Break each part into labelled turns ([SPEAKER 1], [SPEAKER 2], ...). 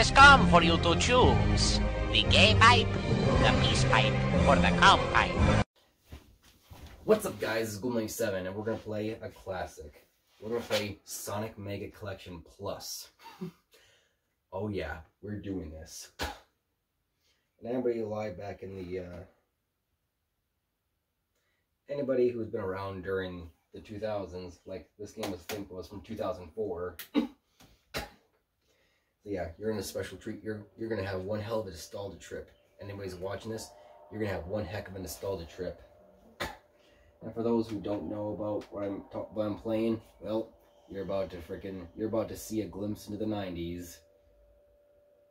[SPEAKER 1] has come for you to choose. The gay pipe, the peace pipe, or the calm pipe.
[SPEAKER 2] What's up guys, it's Ghoul97 and we're gonna play a classic. We're gonna play Sonic Mega Collection Plus. oh yeah, we're doing this. And anybody alive back in the, uh, anybody who's been around during the 2000s, like this game was, think was from 2004. Yeah, you're in a special treat. You're, you're gonna have one hell of a nostalgia trip. Anybody's watching this, you're gonna have one heck of a nostalgia trip. And for those who don't know about what I'm what I'm playing, well, you're about to freaking you're about to see a glimpse into the 90s.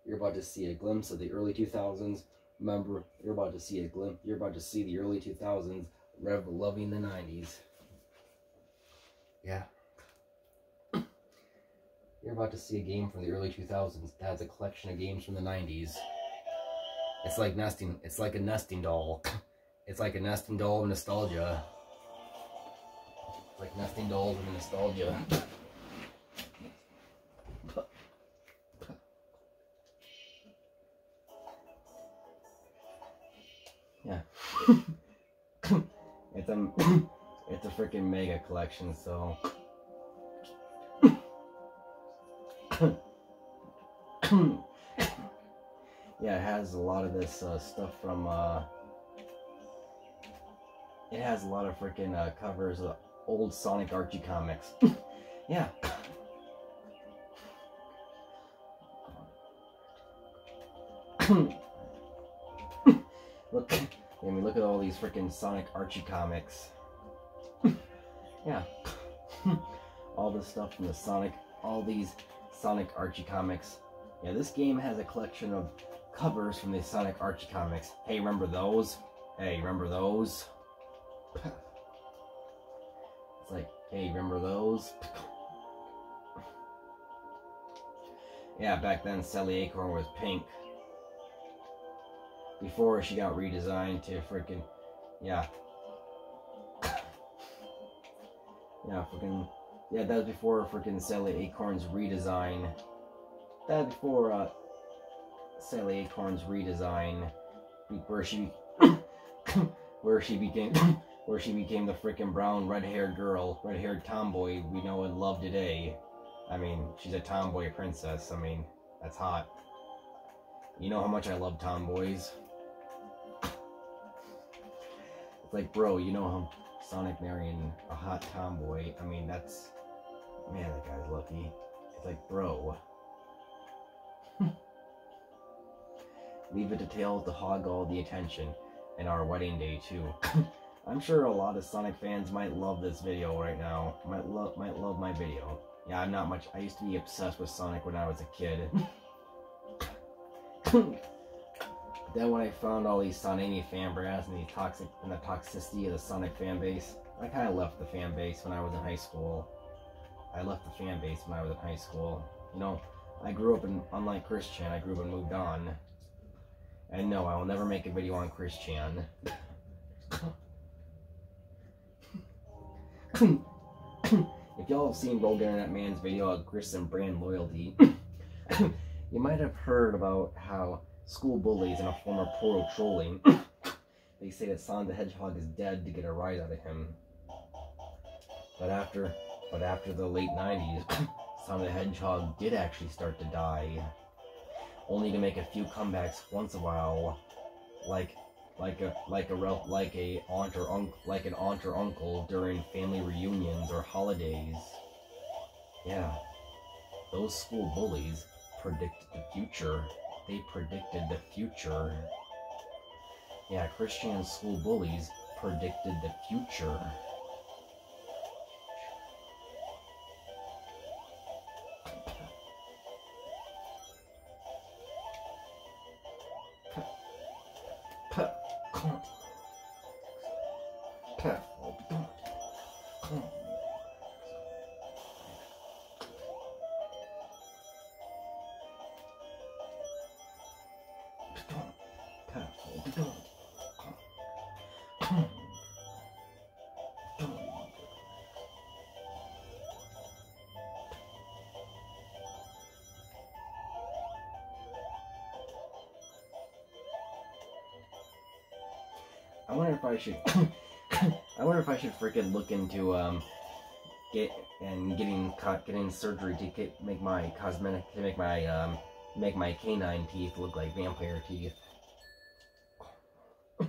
[SPEAKER 2] You're about to see a glimpse of the early 2000s. Remember, you're about to see a glimpse. You're about to see the early 2000s rev loving the 90s. Yeah. You're about to see a game from the early 2000s that has a collection of games from the 90s. It's like nesting. It's like a nesting doll. It's like a nesting doll of nostalgia like nesting dolls of nostalgia. Yeah. it's a it's a freaking mega collection, so yeah, it has a lot of this uh, stuff from uh, it has a lot of freaking uh, covers of old Sonic Archie comics. yeah. look, I mean, look at all these freaking Sonic Archie comics. yeah. all this stuff from the Sonic, all these Sonic Archie comics. Yeah, this game has a collection of covers from the Sonic Archie comics. Hey, remember those? Hey, remember those? It's like, hey, remember those? yeah, back then Sally Acorn was pink. Before she got redesigned to freaking, yeah. Yeah, freaking, yeah, that was before freaking Sally Acorn's redesign. That was before, uh, Sally Acorn's redesign, where she, where she became, where she became the freaking brown red-haired girl, red-haired tomboy we know and love today. I mean, she's a tomboy princess. I mean, that's hot. You know how much I love tomboys. It's like, bro, you know how Sonic marrying a hot tomboy. I mean, that's... Man, that guy's lucky. It's like, bro. Leave it to Tails to hog all the attention. And our wedding day, too. I'm sure a lot of Sonic fans might love this video right now. Might love might love my video. Yeah, I'm not much. I used to be obsessed with Sonic when I was a kid. then when I found all these Sonic fan brands and the toxic and the toxicity of the Sonic fan base, I kind of left the fan base when I was in high school. I left the fan base when I was in high school. You know, I grew up in, unlike Christian, I grew up and moved on. And no, I will never make a video on Christian. if y'all have seen Rogue Internet Man's video of Grissom brand loyalty, you might have heard about how school bullies and a former pro trolling, they say that Sonic the Hedgehog is dead to get a rise out of him. But after, but after the late 90s, Sonic the Hedgehog did actually start to die, only to make a few comebacks once in a while, like like a like a like a aunt or uncle like an aunt or uncle during family reunions or holidays. Yeah, those school bullies predicted the future. They predicted the future. Yeah, Christian school bullies predicted the future. I wonder if I should. I wonder if I should freaking look into um, get and getting getting surgery to get, make my cosmetic to make my um, make my canine teeth look like vampire teeth. I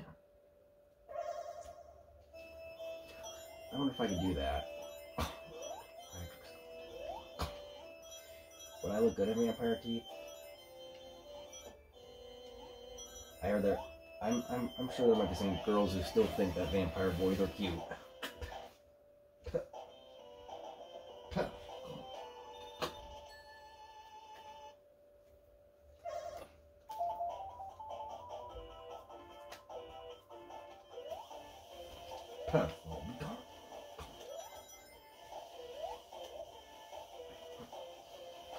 [SPEAKER 2] wonder if I could do that. Would I look good in vampire teeth? I heard there. I'm, I'm, I'm sure there might be some girls who still think that vampire boys are cute.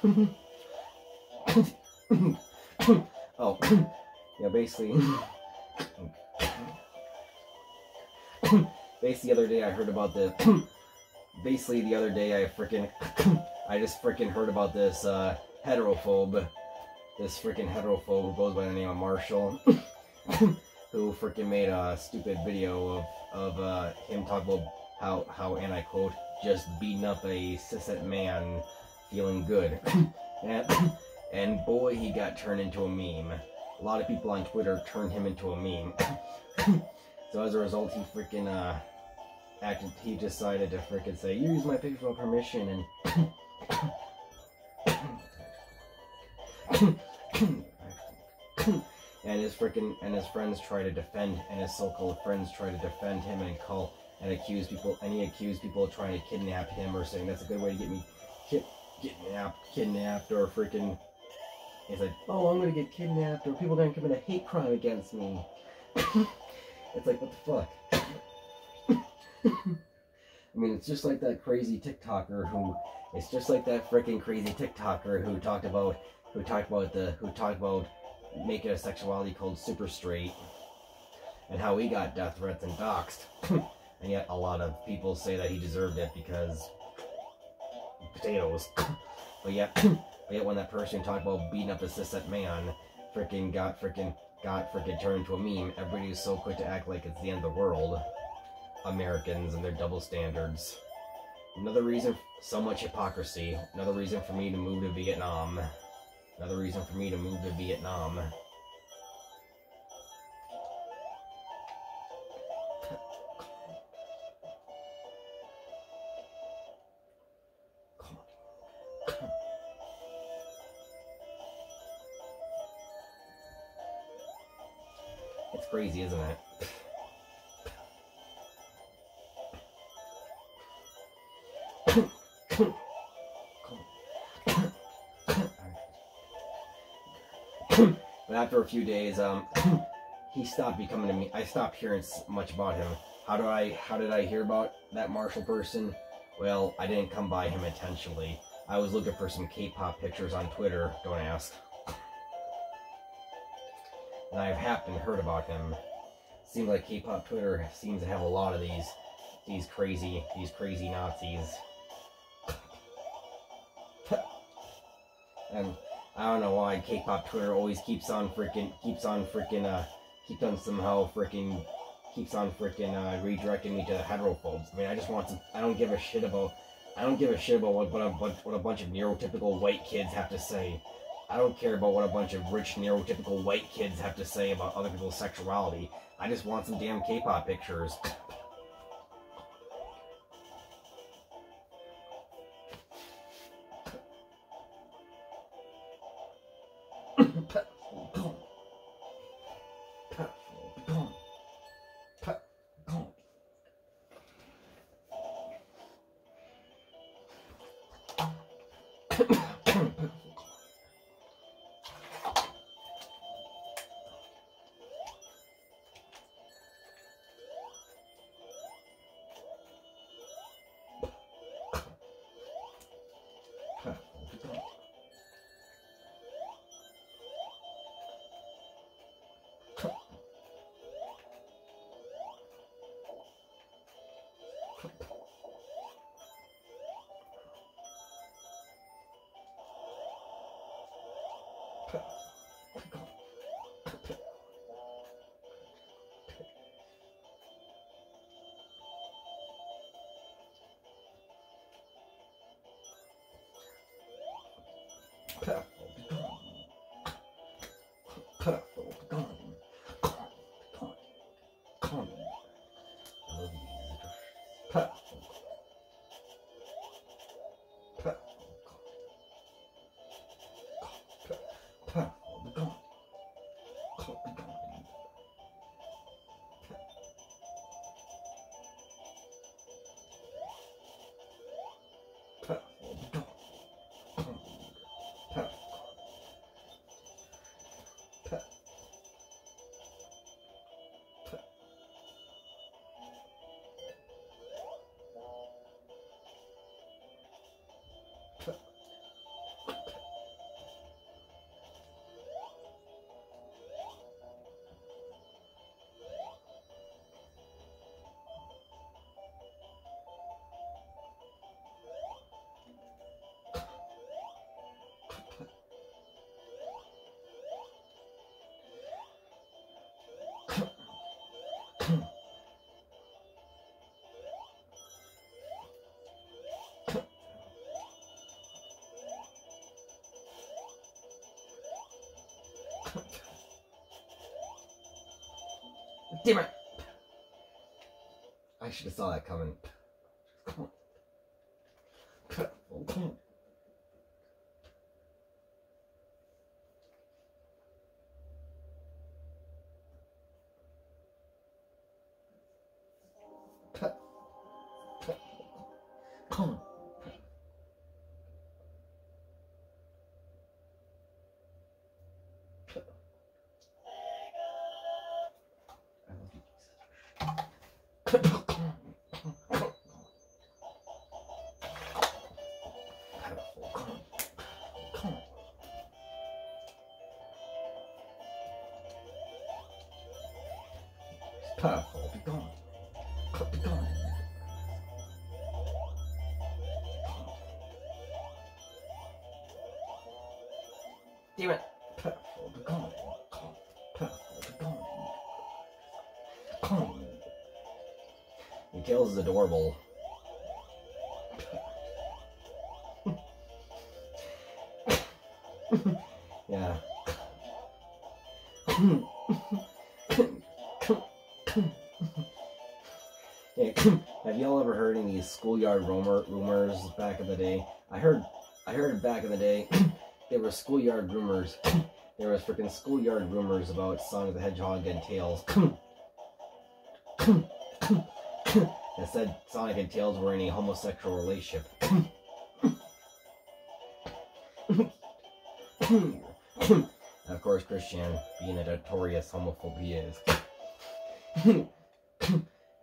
[SPEAKER 2] oh, yeah, basically. basically, the other day I heard about the. basically, the other day I freaking. I just freaking heard about this uh, heterophobe. This freaking heterophobe who goes by the name of Marshall. who freaking made a stupid video of, of uh, him talking about how, how, and I quote, just beating up a cishet man feeling good. and, and boy, he got turned into a meme. A lot of people on Twitter turned him into a meme. so as a result, he freaking, uh, he decided to freaking say, use my picture without permission, and and his freaking and his friends try to defend and his so-called friends try to defend him and call and accuse people and he accused people of trying to kidnap him or saying that's a good way to get me ki- kidnapped kidnapped or freaking he's like oh i'm gonna get kidnapped or people are gonna commit a hate crime against me. It's like what the fuck i mean it's just like that crazy tiktoker who it's just like that freaking crazy tiktoker who talked about who talked about the who talked about making a sexuality called super straight and how he got death threats and doxxed. and yet a lot of people say that he deserved it because potatoes. but yet, but yet when that person talked about beating up a cishet man, freaking got freaking got freaking turned into a meme. Everybody's so quick to act like it's the end of the world. Americans and their double standards. Another reason, for so much hypocrisy. Another reason for me to move to Vietnam. Another reason for me to move to Vietnam. It's crazy, isn't it? A few days, um, he stopped becoming to me. I stopped hearing much about him. How do I? How did I hear about that Marshall person? Well, I didn't come by him intentionally. I was looking for some K-pop pictures on Twitter. Don't ask. And I've happened heard about him. Seems like K-pop Twitter seems to have a lot of these, these crazy, these crazy Nazis. and I don't know why K-pop Twitter always keeps on freaking keeps on freaking uh keeps on somehow freaking keeps on freaking uh, redirecting me to heterophobes. I mean, I just want to. I don't give a shit about. I don't give a shit about what what a bunch what a bunch of neurotypical white kids have to say. I don't care about what a bunch of rich neurotypical white kids have to say about other people's sexuality. I just want some damn K-pop pictures. Path Damn it! I should have saw that coming. Powerful, be. Be gone. It. Mikhail's is adorable. yeah. Hey, have y'all ever heard any schoolyard rumor rumors back in the day? I heard, I heard back in the day, there were schoolyard rumors. there was freaking schoolyard rumors about Sonic the Hedgehog and Tails. that said Sonic and Tails were in a homosexual relationship. of course, Christian, being a notorious homophobe he is,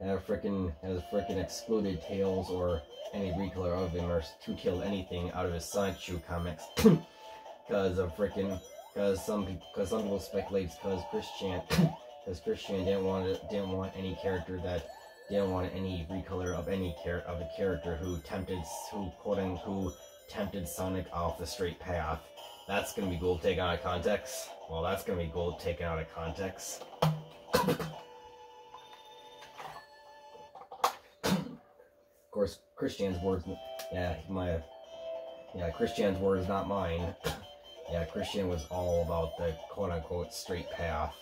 [SPEAKER 2] have frickin' has frickin' excluded Tails or any recolor of him or to kill anything out of his Sonichu comics because of freaking. because some because some people speculate because Christian because Christian didn't want didn't want any character that didn't want any recolor of any char- of a character who tempted who quote who tempted Sonic off the straight path. That's gonna be gold taken out of context. Well, that's gonna be gold taken out of context. of course, Christian's words. Yeah, my. Yeah, Christian's words, not mine. Yeah, Christian was all about the quote unquote straight path.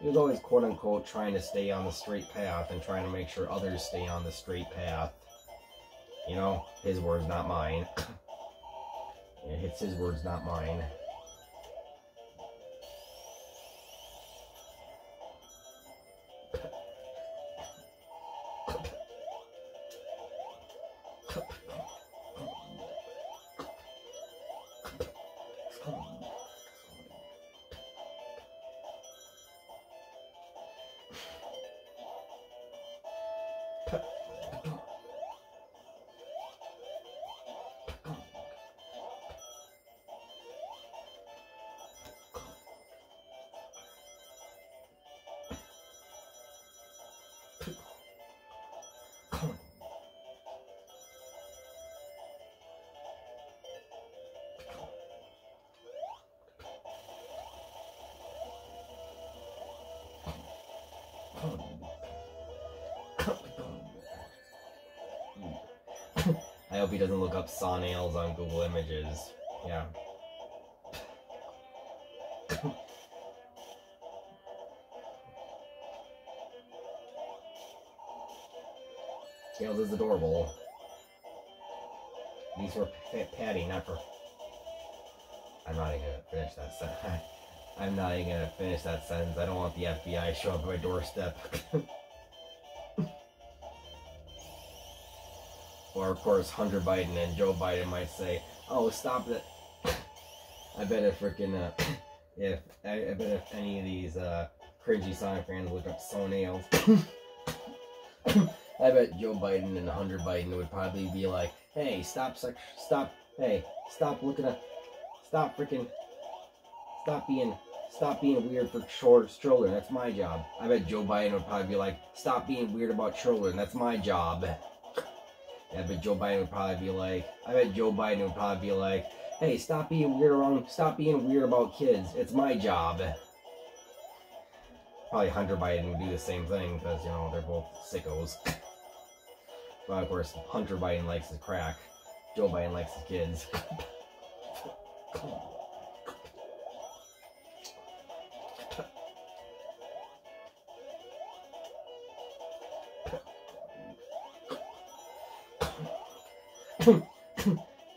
[SPEAKER 2] He was always quote unquote trying to stay on the straight path and trying to make sure others stay on the straight path. You know, his words, not mine. It's his words, not mine. I hope he doesn't look up saw nails on Google Images. Yeah. Tails is adorable. These were Patty, not for... I'm not even gonna finish that set. I'm not even gonna finish that sentence. I don't want the FBI show up at my doorstep. or of course Hunter Biden and Joe Biden might say, "Oh, stop it." I bet if freaking uh, if I, I bet if any of these uh, cringy Sonic fans look up so nails. I bet Joe Biden and Hunter Biden would probably be like, "Hey, stop, stop, hey, stop looking at, stop freaking, stop being, stop being weird for short stroller. That's my job." I bet Joe Biden would probably be like, "Stop being weird about children. That's my job." I bet Joe Biden would probably be like, I bet Joe Biden would probably be like, "Hey, stop being weird around, stop being weird about kids. It's my job." Probably Hunter Biden would do the same thing because you know they're both sickos. But of course, Hunter Biden likes his crack. Joe Biden likes his kids.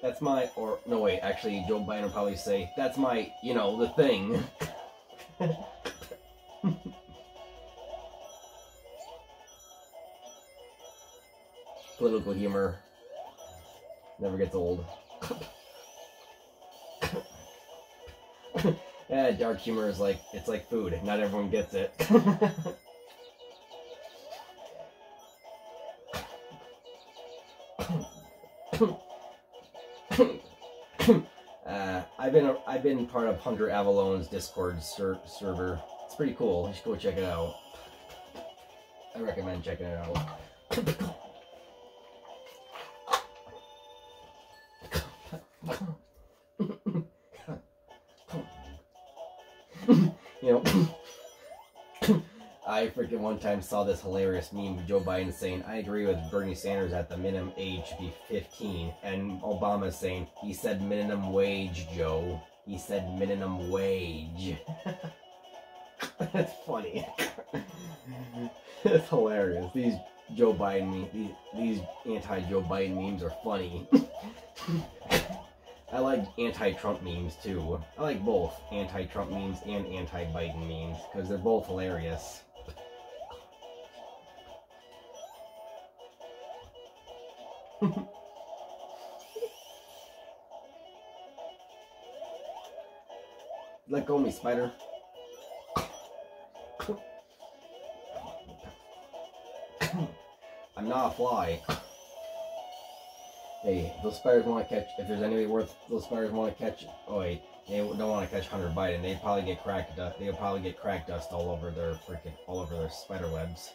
[SPEAKER 2] That's my, or no wait, actually Joe Biden would probably say, that's my, you know, the thing. Political humor never gets old. yeah, dark humor is like it's like food. Not everyone gets it. I've been I've been part of Hunter Avallone's Discord ser- server. It's pretty cool. You should go check it out. I recommend checking it out. One time saw this hilarious meme of Joe Biden saying, I agree with Bernie Sanders at the minimum age should be 15. And Obama saying, he said minimum wage, Joe. He said minimum wage. That's funny. It's hilarious. These Joe Biden memes, these, these anti-Joe Biden memes are funny. I like anti-Trump memes too. I like both anti-Trump memes and anti-Biden memes because they're both hilarious. Let go of me, spider. I'm not a fly. Hey, those spiders want to catch. If there's any way worth those spiders want to catch. Oh wait, they don't want to catch Hunter Biden. They'd probably get crack dust. They'll probably get crack dust all over their freaking all over their spider webs.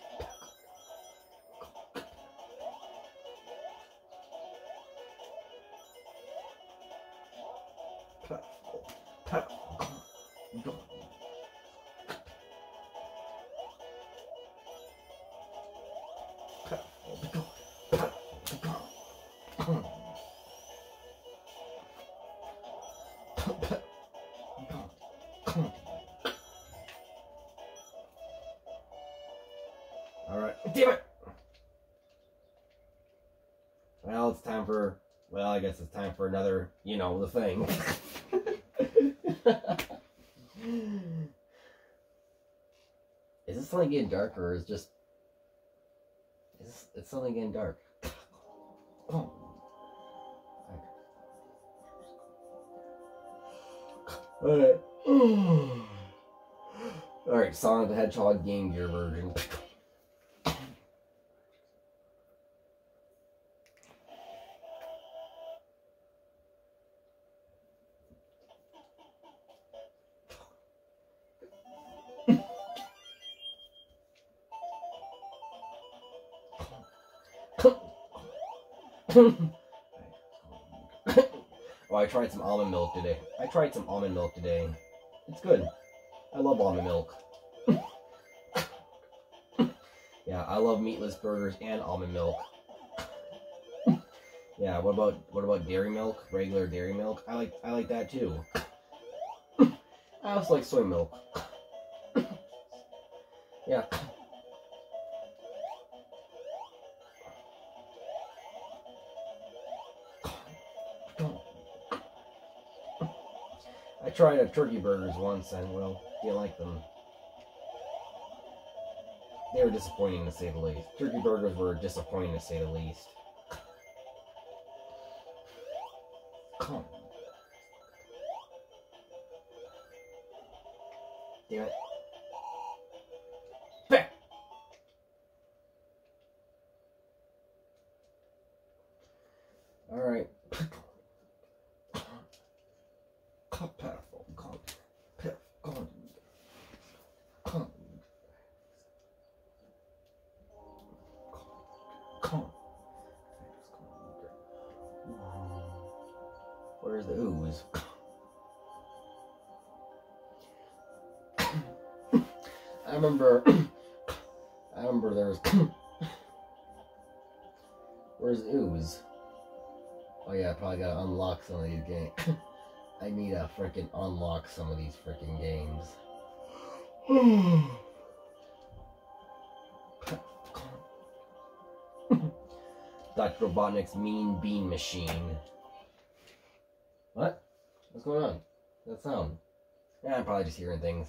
[SPEAKER 2] The thing. is this something getting darker, or is just? Is this, it's something getting dark? Alright. Alright, Sonic the Hedgehog Game Gear version. Oh, I tried some almond milk today. I tried some almond milk today. It's good. I love almond milk. yeah, I love meatless burgers and almond milk. yeah, what about what about dairy milk? Regular dairy milk? I like I like that too. I also like soy milk. yeah. Tried a turkey burgers once and well, didn't like them. They were disappointing to say the least. Turkey burgers were disappointing to say the least. Come. Damn it. Back. Alright. Powerful. I remember. I remember there was. Where's ooze? Oh yeah, I probably gotta unlock some of these games. I need to freaking unlock some of these freaking games. Dr. Robotnik's Mean Bean Machine. Going on? That sound? Yeah, I'm probably just hearing things.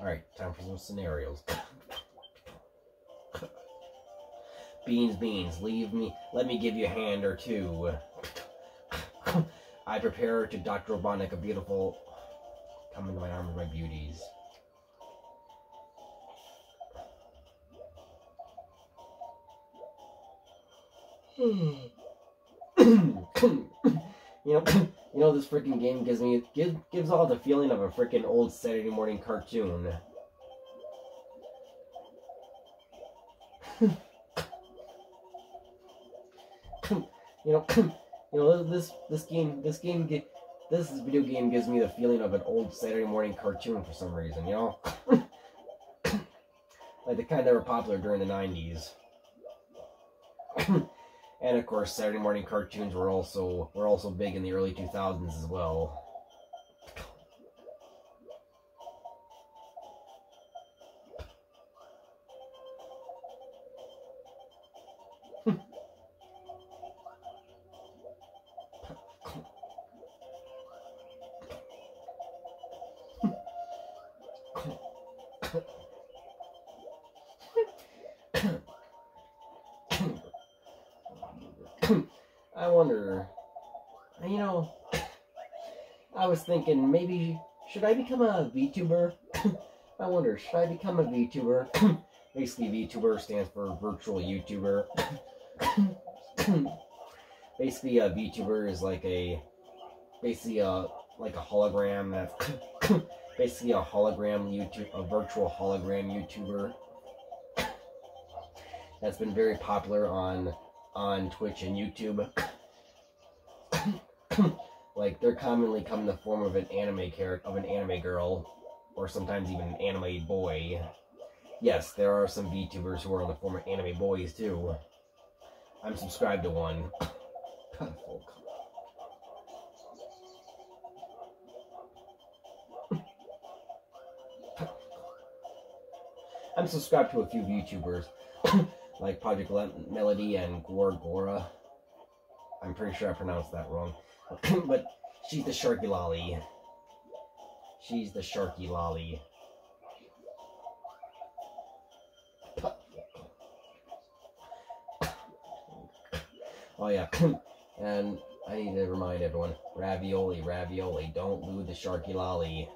[SPEAKER 2] Alright, time for some scenarios. Beans, beans, leave me, let me give you a hand or two. I prepare to Dr. Robotnik a beautiful, come into my arms, my beauties. you know, you know, this freaking game gives me gives gives all the feeling of a freaking old Saturday morning cartoon. you know, you know this this game this game this video game gives me the feeling of an old Saturday morning cartoon for some reason. You know, like the kind that were popular during the '90s. and of course, Saturday morning cartoons were also were also big in the early 2000s as well. Thinking maybe, should I become a VTuber? I wonder, should I become a VTuber? Basically, VTuber stands for virtual YouTuber. basically, a VTuber is like a, basically a, like a hologram that's, basically a hologram YouTube, a virtual hologram YouTuber. That's been very popular on on Twitch and YouTube. Like they're commonly come in the form of an anime character of an anime girl, or sometimes even an anime boy. Yes, there are some VTubers who are in the form of anime boys too. I'm subscribed to one. I'm subscribed to a few VTubers like Project Melody and Gorgora. I'm pretty sure I pronounced that wrong. but she's the Sharky Lolly. She's the Sharky Lolly. Oh yeah, and I need to remind everyone, ravioli, ravioli, don't lose the Sharky Lolly.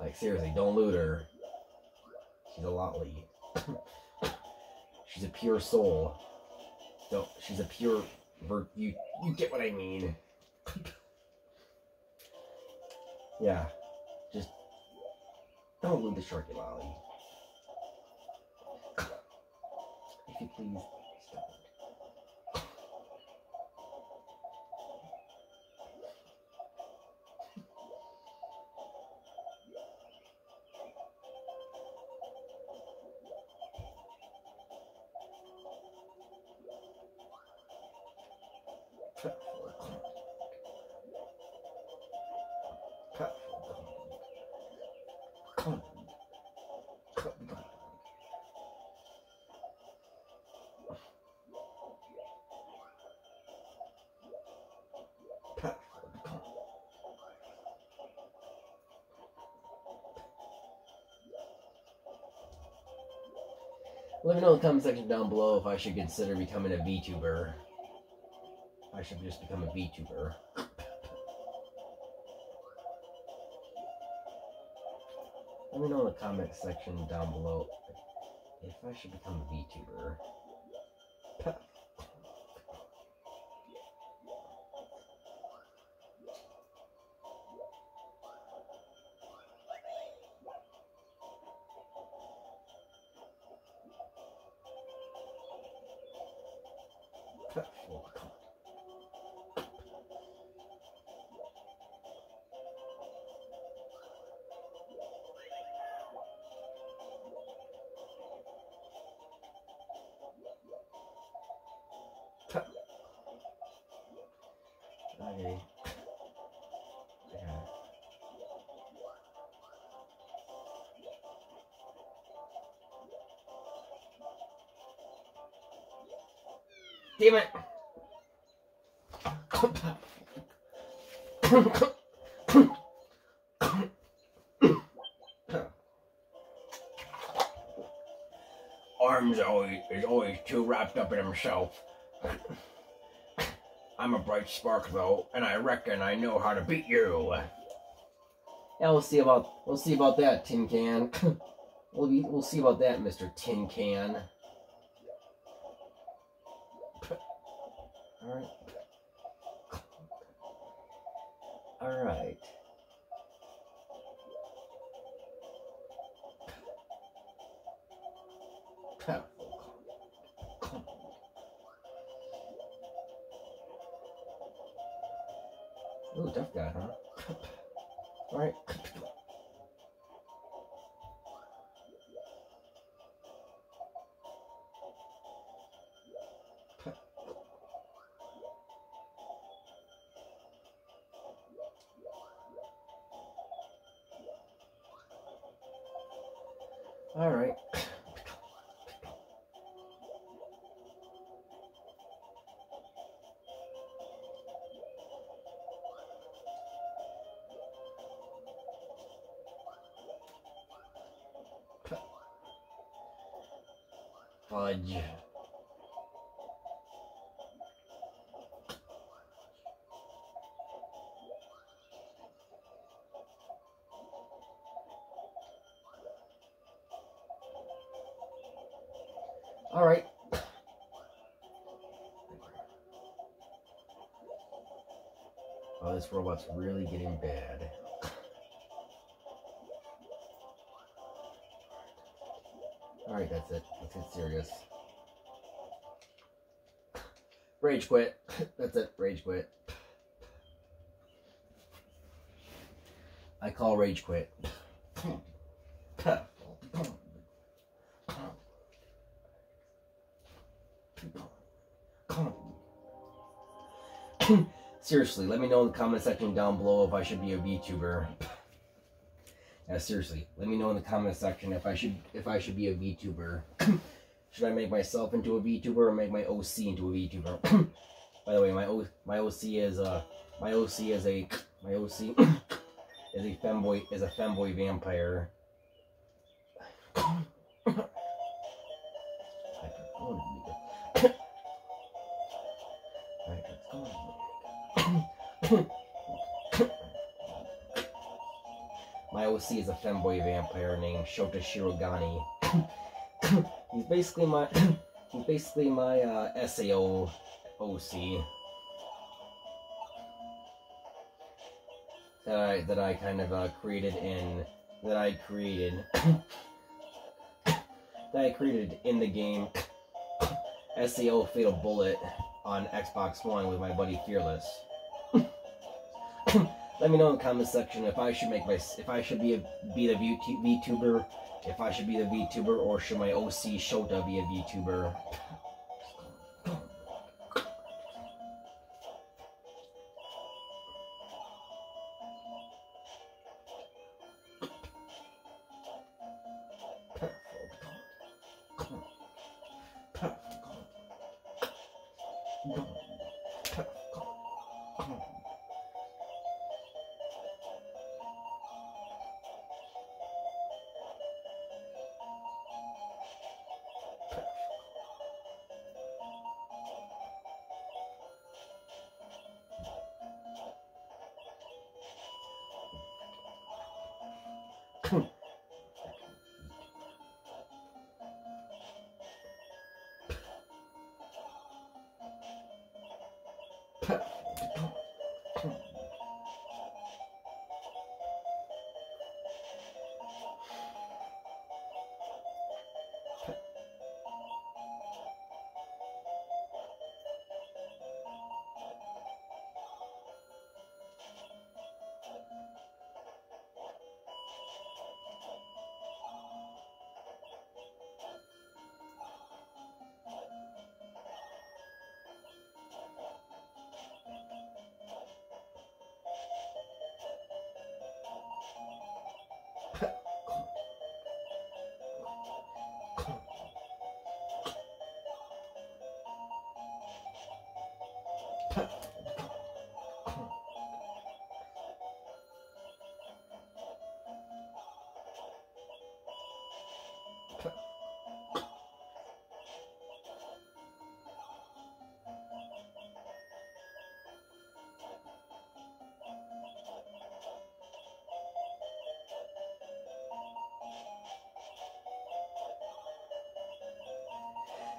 [SPEAKER 2] Like seriously, don't loot her. She's a lolly. she's a pure soul. Don't. She's a pure. You you get what I mean. yeah, just don't loot the Sharky Lolly. If you please. Know in the comment section down below if I should consider becoming a VTuber. I should just become a VTuber. Let me know in the comment section down below if I should become a VTuber. Up in himself. I'm a bright spark though, and I reckon I know how to beat you. Yeah, we'll see about we'll see about that, Tin Can. we'll be, we'll see about that, Mister Tin Can. All right. All right. Ooh, tough guy, huh? Alright. Alright. This robot's really getting bad. All right, that's it. Let's get serious. Rage quit. That's it. Rage quit. I call rage quit. Seriously, let me know in the comment section down below if I should be a VTuber. Yeah, seriously, let me know in the comment section if I should if I should be a VTuber. should I make myself into a VTuber or make my OC into a VTuber? By the way, my o, my OC is uh my OC is a my OC is a femboy is a femboy vampire. OC is a femboy vampire named Shota Shirogane. he's basically my he's basically my uh, SAO OC that I that I kind of uh, created in that I created that I created in the game SAO Fatal Bullet on Xbox One with my buddy Fearless. Let me know in the comment section if I should make my if I should be a be the VTuber, if I should be the VTuber, or should my OC Shota be a VTuber?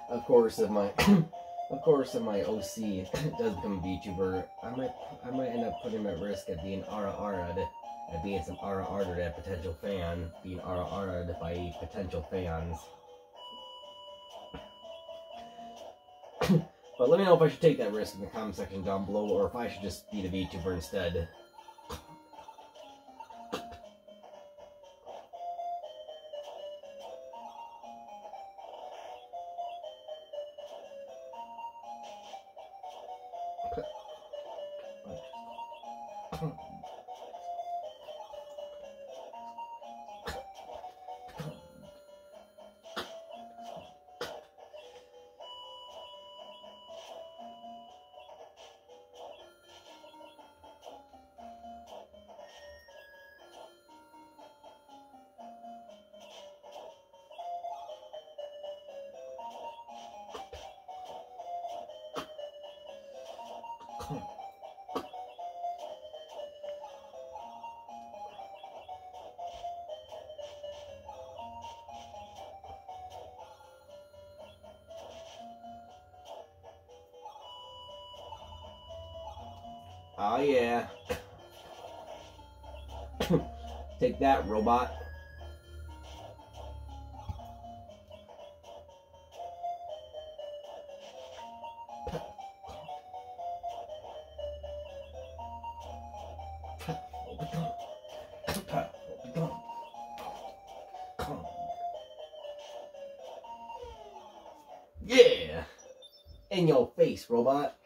[SPEAKER 2] Of course, if my of course if my OC does become a VTuber, I might I might end up putting him at risk of being ara ara'd at being some ara ara'd at potential fan, being ara ara'd by potential fans. but let me know if I should take that risk in the comment section down below, or if I should just be the VTuber instead. That, robot. Yeah! In your face, robot.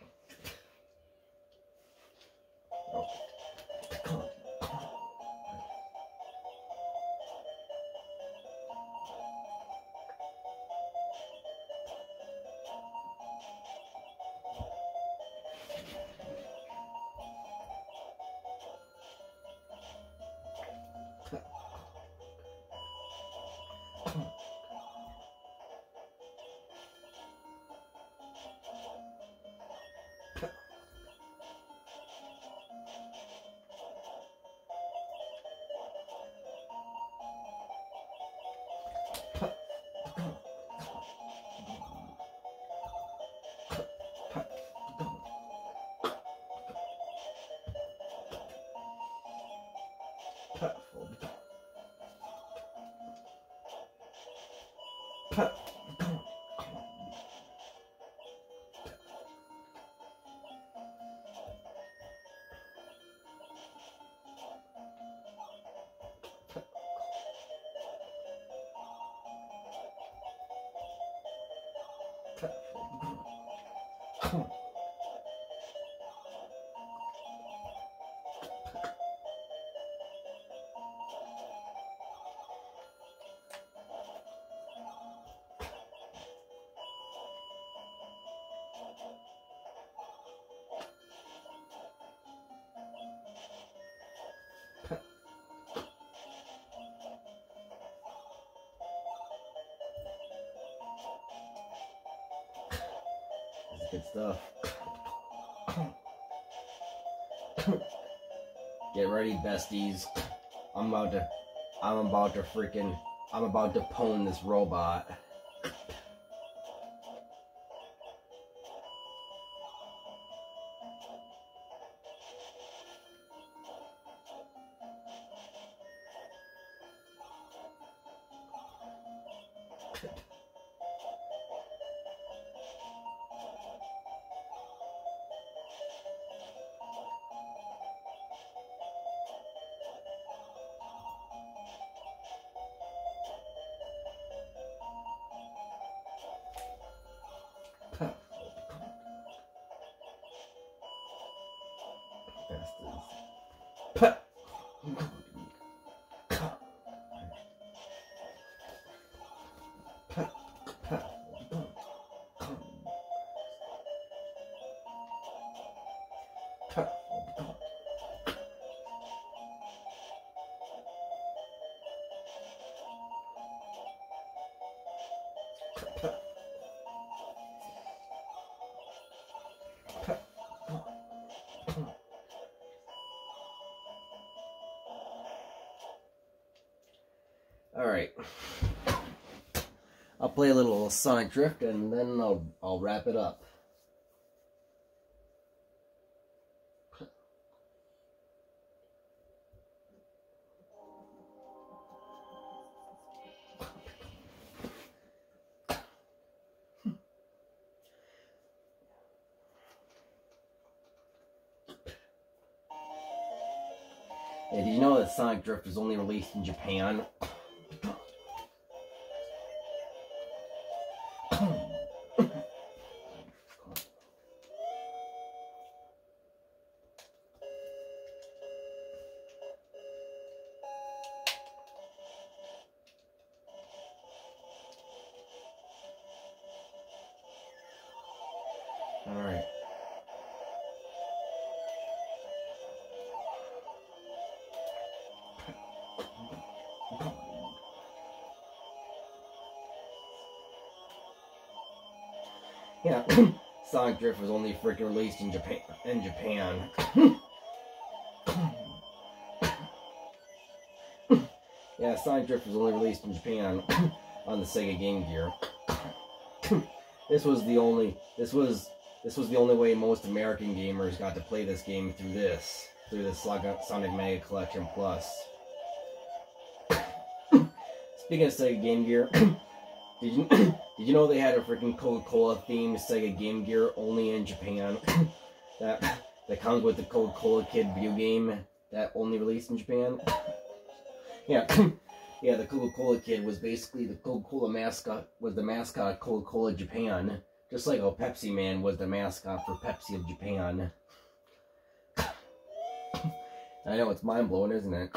[SPEAKER 2] huh. Good stuff. Get ready, besties. I'm about to I'm about to freaking, I'm about to pwn this robot. put Alright. I'll play a little Sonic Drift and then I'll, I'll wrap it up. Did you know that Sonic Drift was only released in Japan? Alright. Yeah, Sonic Drift was only freaking released in Japan. In Japan. yeah, Sonic Drift was only released in Japan on the Sega Game Gear. this was the only. This was this was the only way most American gamers got to play this game through this, through the Sonic Mega Collection Plus. Speaking of Sega Game Gear, did you did you know they had a freaking Coca-Cola themed Sega Game Gear only in Japan? that that comes with the Coca-Cola Kid video game that only released in Japan. yeah, yeah. The Coca-Cola Kid was basically the Coca-Cola mascot. Was the mascot of Coca-Cola Japan, just like a Pepsi Man was the mascot for Pepsi of Japan. I know it's mind blowing, isn't it?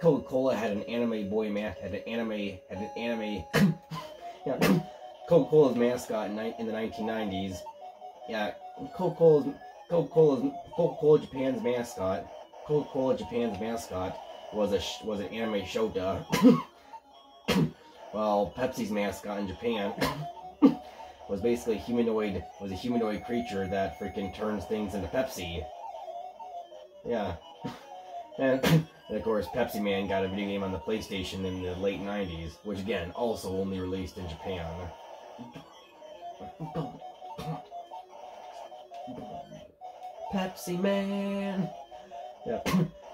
[SPEAKER 2] Coca-Cola had an anime boy man had an anime had an anime yeah Coca-Cola's mascot in, in the 1990s. Yeah, Coca-Cola's Coca-Cola's Coca-Cola Japan's mascot. Coca-Cola Japan's mascot was a was an anime Shota. well, Pepsi's mascot in Japan was basically humanoid was a humanoid creature that freaking turns things into Pepsi. Yeah. And, and of course, Pepsi Man got a video game on the PlayStation in the late 90s, which again, also only released in Japan. Pepsi Man! Yeah,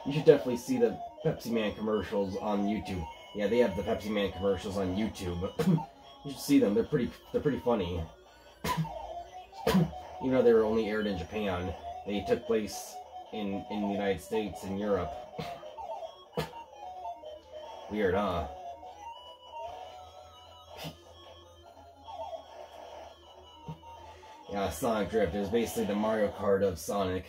[SPEAKER 2] you should definitely see the Pepsi Man commercials on YouTube. Yeah, they have the Pepsi Man commercials on YouTube. you should see them. They're pretty. They're pretty funny. Even though they were only aired in Japan, they took place in in the United States and Europe. Weird, huh? Yeah, Sonic Drift is basically the Mario Kart of Sonic.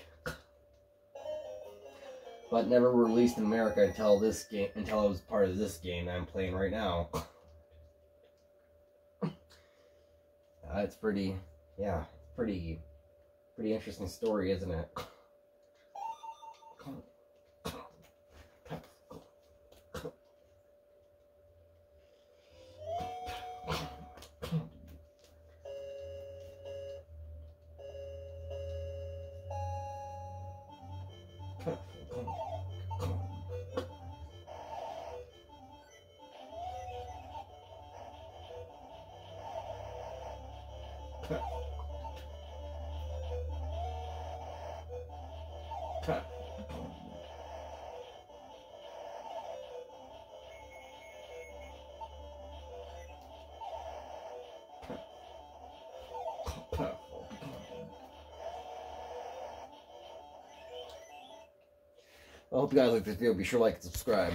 [SPEAKER 2] But never released in America until this game until it was part of this game that I'm playing right now. Uh, it's pretty yeah, pretty pretty interesting story, isn't it? Hope you guys like this video. Be sure to like and subscribe.